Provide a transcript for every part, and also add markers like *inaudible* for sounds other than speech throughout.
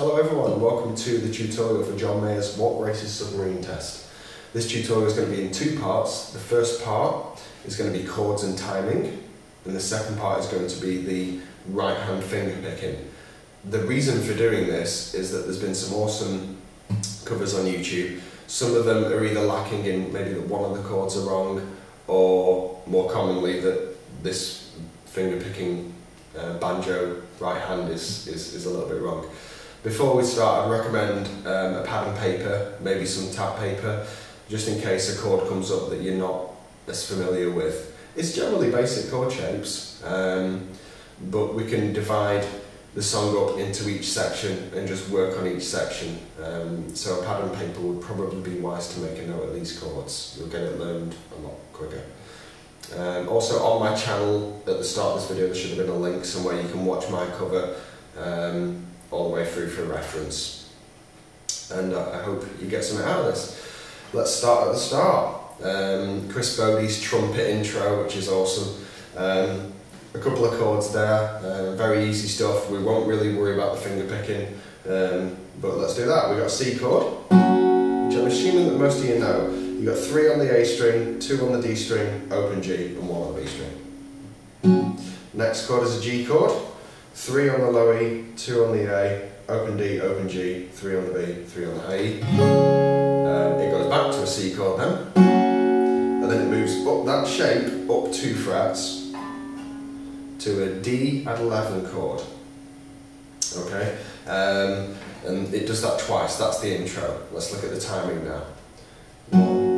Hello everyone welcome to the tutorial for John Mayer's Walt Grace's Submarine Test. This tutorial is going to be in two parts. The first part is going to be chords and timing and the second part is going to be the right hand finger picking. The reason for doing this is that there's been some awesome covers on YouTube. Some of them are either lacking in maybe that one of the chords are wrong or more commonly that this finger picking uh, banjo right hand is, is, is a little bit wrong. Before we start, I'd recommend um, a pad and paper, maybe some tab paper, just in case a chord comes up that you're not as familiar with. It's generally basic chord shapes, um, but we can divide the song up into each section and just work on each section. Um, so a pad and paper would probably be wise to make a note of these chords. You'll get it learned a lot quicker. Um, also on my channel at the start of this video there should have been a link somewhere you can watch my cover um, all the way through for reference. And I hope you get something out of this. Let's start at the start. Um, Chris Botti's trumpet intro, which is awesome. Um, a couple of chords there, uh, very easy stuff. We won't really worry about the finger picking, um, but let's do that. We've got a C chord, which I'm assuming that most of you know. You've got three on the A string, two on the D string, open G, and one on the B string. Next chord is a G chord, three on the low E, two on the A, open D, open G, three on the B, three on the A. Um, it goes back to a C chord then, and then it moves up that shape, up two frets, to a D add 11 chord. Okay, um, and it does that twice. That's the intro. Let's look at the timing now. One,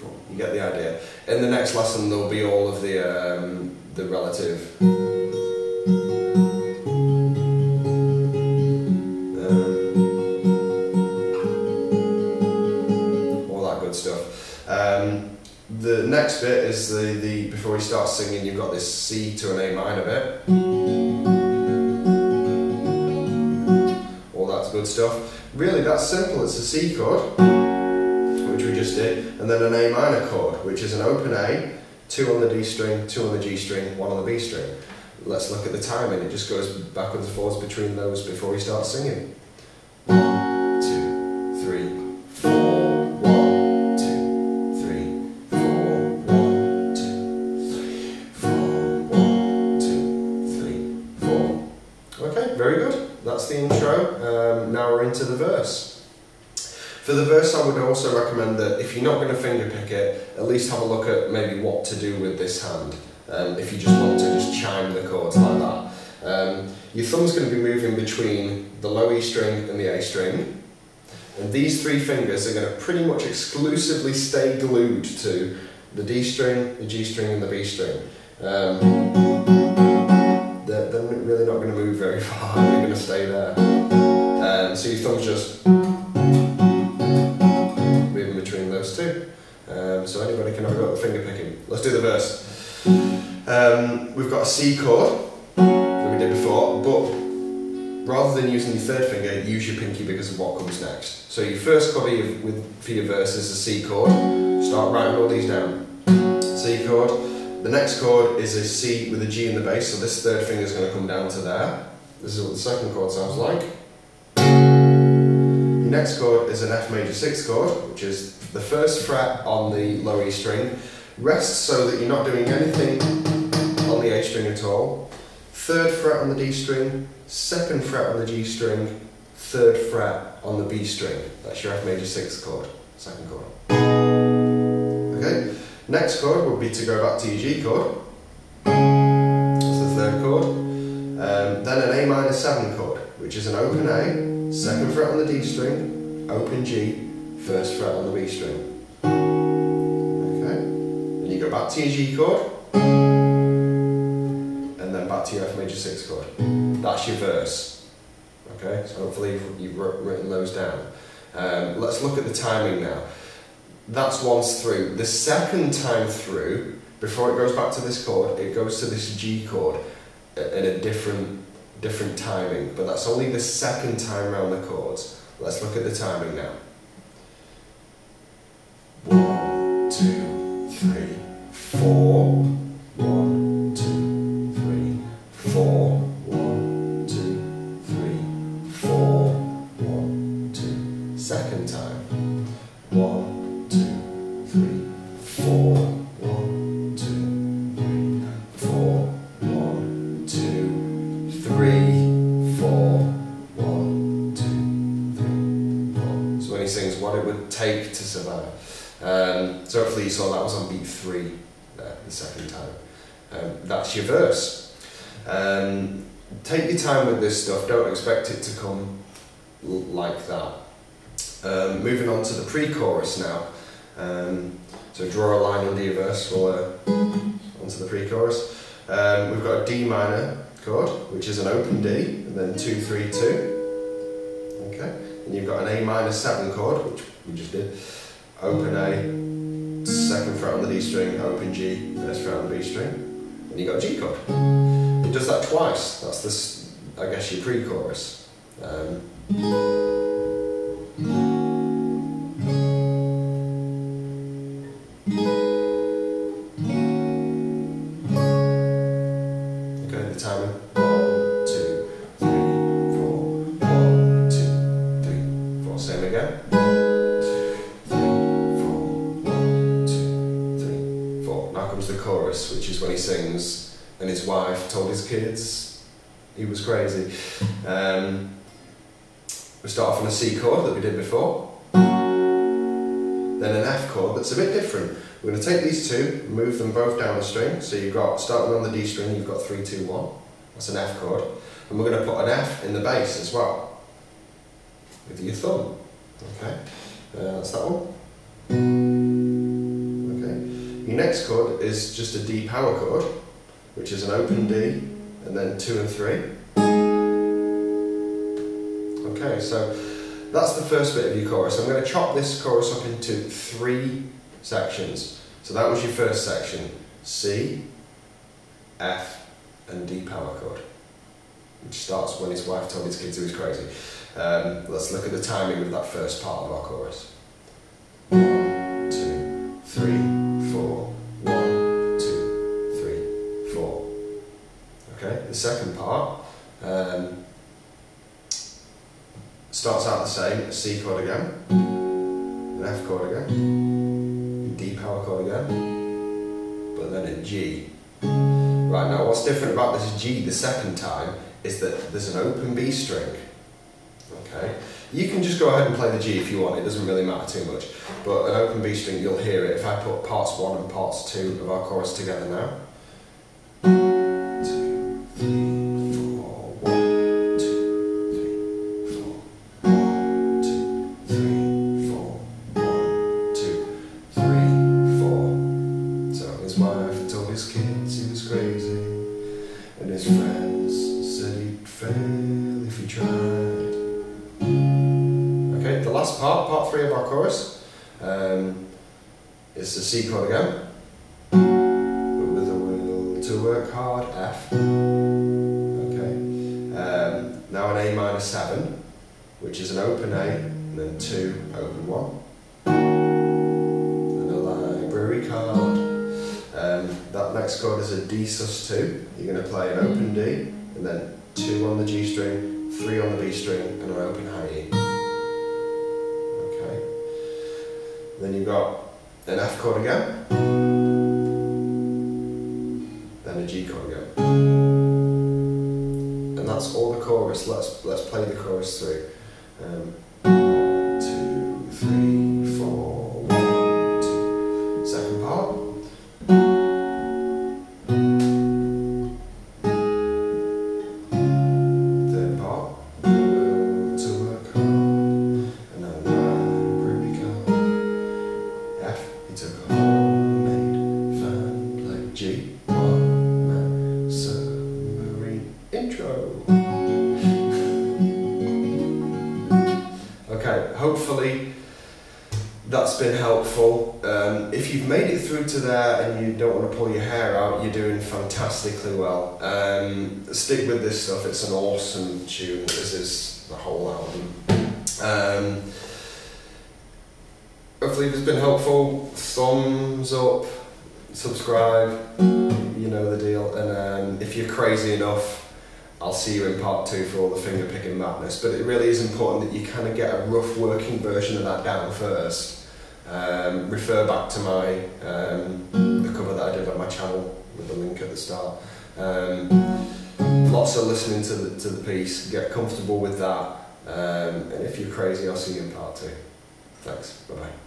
four. You get the idea. In the next lesson, there'll be all of the um, the relative. Um, all that good stuff. Um, the next bit is the, the before he starts singing, you've got this C to an A minor bit. Stuff. Really, that's simple. It's a C chord, which we just did, and then an A minor chord, which is an open A, two on the D string, two on the G string, one on the B string. Let's look at the timing. It just goes backwards and forwards between those before we start singing. One, two, three, four. One, two, three, four. One, two, three, four. One, two, three, four. Okay, very good. That's the intro. Um, now we're into the verse. For the verse, I would also recommend that if you're not going to finger pick it, at least have a look at maybe what to do with this hand. Um, if you just want to just chime the chords like that. Um, your thumb's going to be moving between the low E string and the A string. And these three fingers are going to pretty much exclusively stay glued to the D string, the G string, and the B string. Um, they're, they're really not going to move very *laughs* far, they're going to stay there. Um, so your thumb's just moving between those two. Um, so anybody can have a go at the finger picking. Let's do the verse. Um, we've got a C chord that we did before, but rather than using your third finger, use your pinky because of what comes next. So your first chord with, for your verse is a C chord. Start writing all these down. C chord. The next chord is a C with a G in the bass, so this third finger is going to come down to there. This is what the second chord sounds like. Your next chord is an F major 6 chord, which is the first fret on the low E string. Rest so that you're not doing anything on the A string at all. Third fret on the D string, second fret on the G string, third fret on the B string. That's your F major 6 chord, second chord. Okay, next chord would be to go back to your G chord. That's the third chord. Um, then an A minor 7 chord, which is an open A, second fret on the D string, open G, first fret on the B string. Okay, then you go back to your G chord, and then back to your F major 6 chord. That's your verse. Okay, so hopefully you've written those down. Um, let's look at the timing now. That's once through. The second time through, before it goes back to this chord, it goes to this G chord in a different different timing, but that's only the second time round the chords. Let's look at the timing now. One, two, three, four. One, two, three, four. One, two, three, four. One, two. Second time. That was on beat three there, the second time. Um, that's your verse. Um, take your time with this stuff, don't expect it to come like that. Um, moving on to the pre-chorus now. Um, so draw a line under your verse, we'll uh, onto the pre-chorus. Um, we've got a D minor chord, which is an open D, and then two, three, two. Okay, and you've got an A minor seven chord, which we just did. Open A, second fret on the D string, open G, first fret on the B string, and you got a G chord. It does that twice. That's this, I guess, your pre-chorus. Um, Comes the chorus, which is when he sings, and his wife told his kids he was crazy. *laughs* Um, we start off on a C chord that we did before, then an F chord that's a bit different. We're going to take these two, move them both down the string. So you've got, starting on the D string, you've got three, two, one. That's an F chord. And we're going to put an F in the bass as well, with your thumb. Okay, uh, that's that one. Your next chord is just a D power chord, which is an open D, and then two and three. Okay, so that's the first bit of your chorus. I'm going to chop this chorus up into three sections. So that was your first section C, F, and D power chord, which starts when his wife told his kids he was crazy. Um, let's look at the timing of that first part of our chorus. The second part. Um, starts out the same, a C chord again, an F chord again, D power chord again, but then a G. Right, now what's different about this G the second time is that there's an open B string. Okay, you can just go ahead and play the G if you want, it doesn't really matter too much, but an open B string you'll hear it if I put parts one and parts two of our chorus together now. Is the C chord again, but with a will to work hard, F. Okay, um, now an A minor seven which is an open A, and then two, open one. And a library card. Um, that next chord is a D sus2. You're going to play an open D, and then two on the G string, three on the B string, and an open high E. Okay. Then you've got an F chord again, then a G chord again. And that's all the chorus. Let's let's play the chorus through. Um, He took a homemade fan like G. Submarine intro. Okay, hopefully that's been helpful. Um, if you've made it through to there and you don't want to pull your hair out, you're doing fantastically well. Um, stick with this stuff, it's an awesome tune, This is the whole album. Um, hopefully, if it's been helpful, thumbs up, subscribe, you know the deal. And um, if you're crazy enough, I'll see you in part two for all the finger picking madness. But it really is important that you kind of get a rough working version of that down first. Um, refer back to my um, the cover that I did on my channel with the link at the start. Um, lots of listening to the, to the piece, get comfortable with that. Um, and if you're crazy, I'll see you in part two. Thanks. Bye bye.